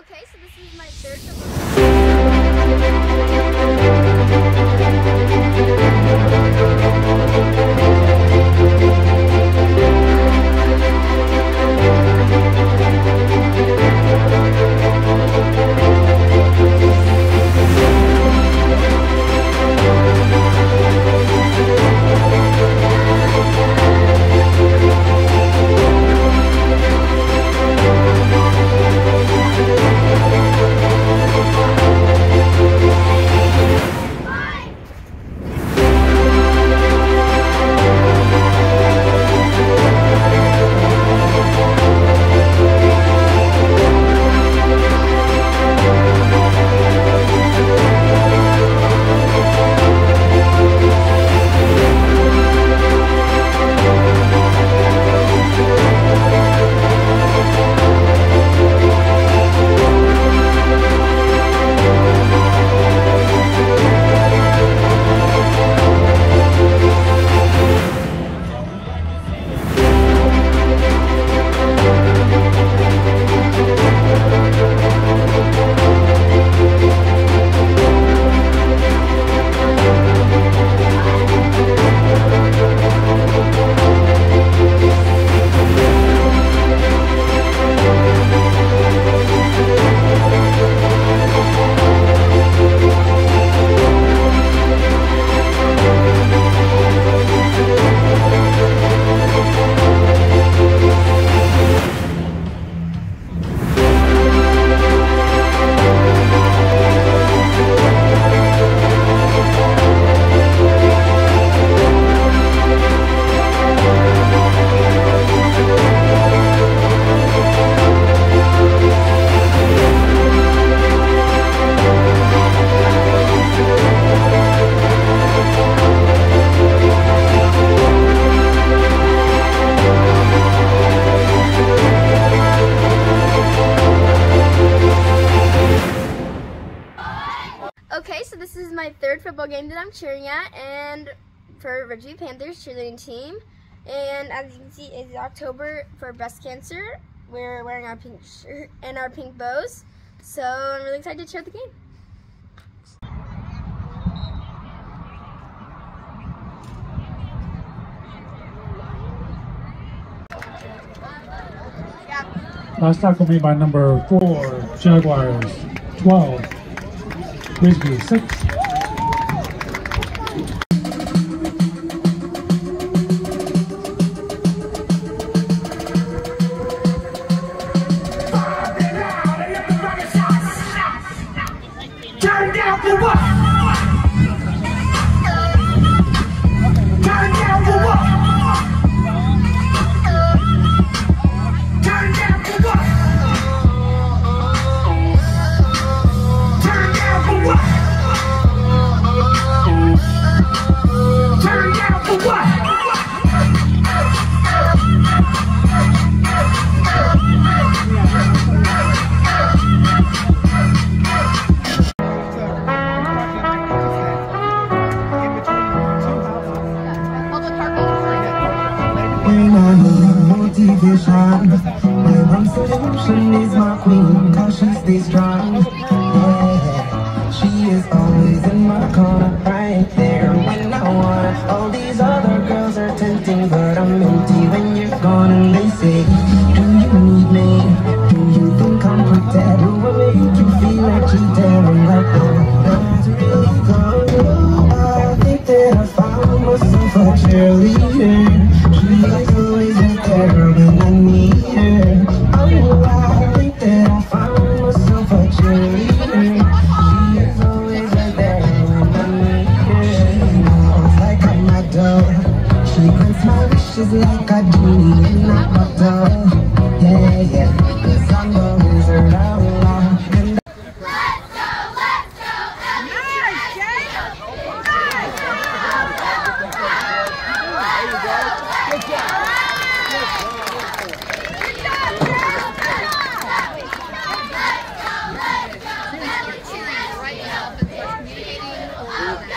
Okay, so this is my third October for breast cancer. We're wearing our pink shirt and our pink bows, so I'm really excited to cheer the game. Last tackle made by number four, Jaguars 12, Frisbee 6. Queen Cause she wishes like a genie in a bottle Yeah, yeah,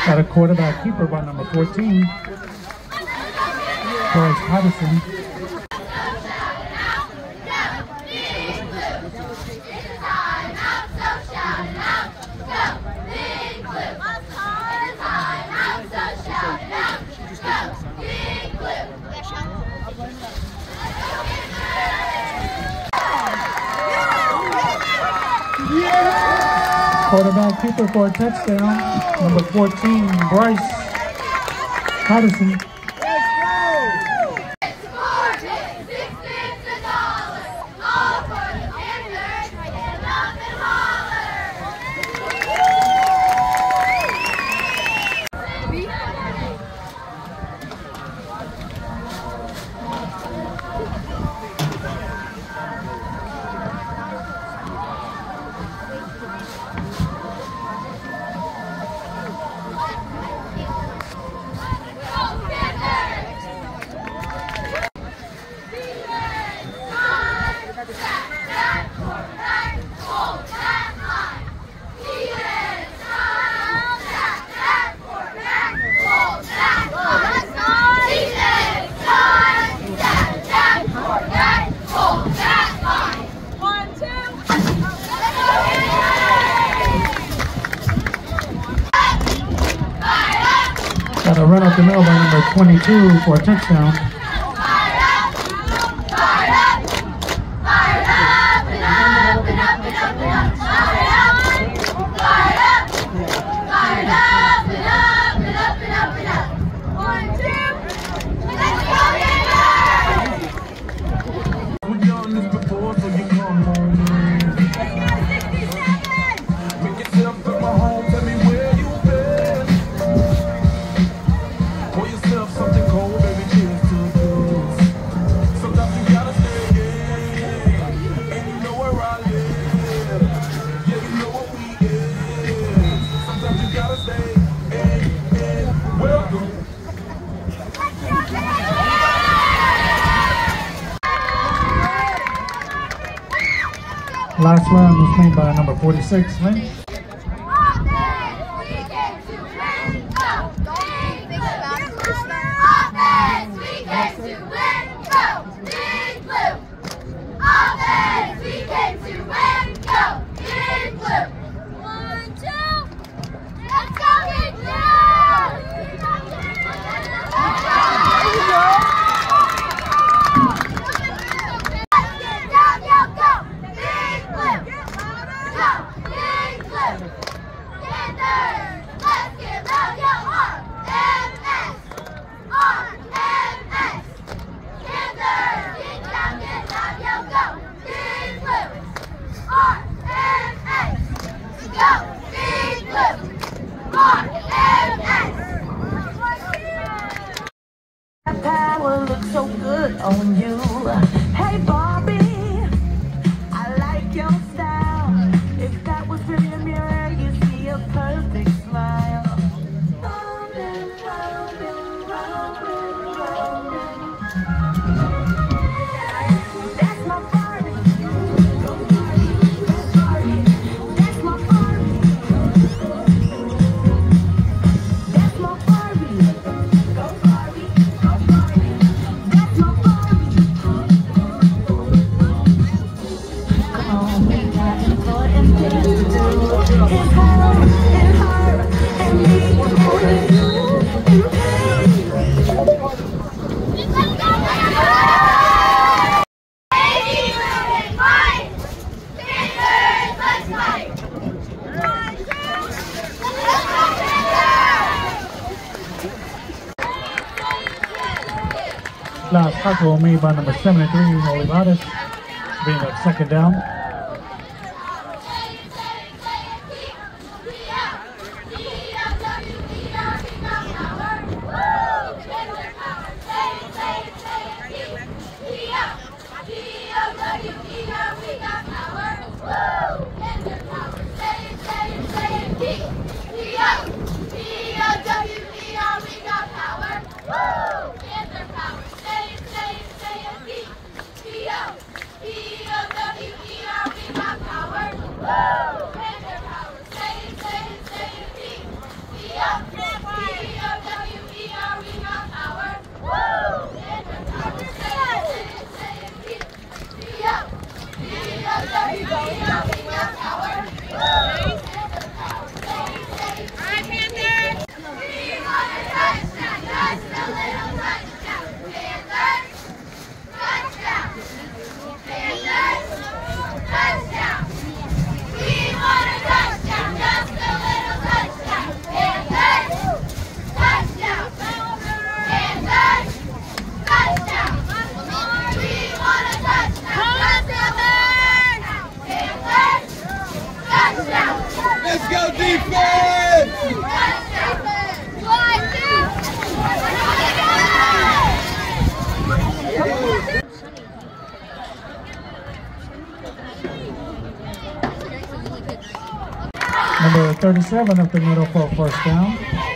Got a quarterback keeper by number 14, Quarterback keeper for a touchdown. Number 14, Bryce Patterson. the by number 22 for a touchdown. round was made by number 46, Lynch. Thursday! made by number 73, Olivares, being a second down. seven up the middle for a first down.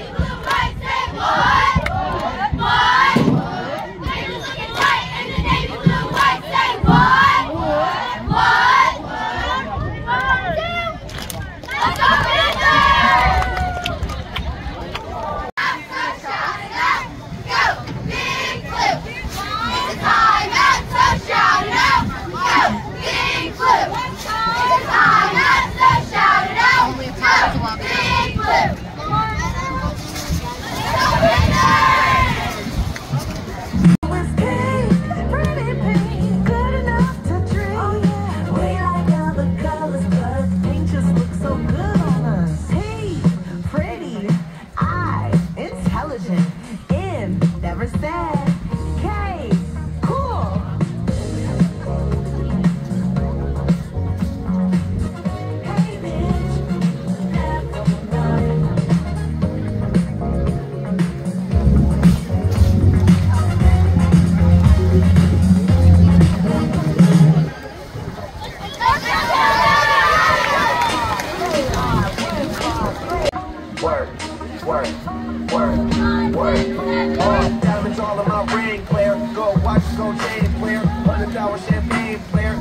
All all my rain, player. Go watch, go chain player. Hundred dollar champagne, player.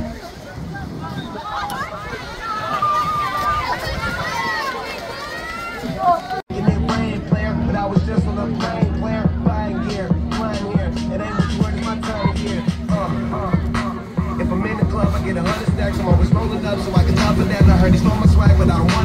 Give me rain, player. But I was just on a plane, player. Flying here, flying here. It ain't what you in my time here. Uh, uh, uh, if I'm in the club, I get a hundred stacks. I'm always rolling up, so I can top it that. I heard he stole my swag, but I don't.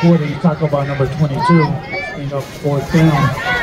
quarter. You talk about number 22, being up fourth down.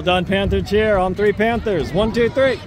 Well done, Panther cheer. On three Panthers. One, two, three.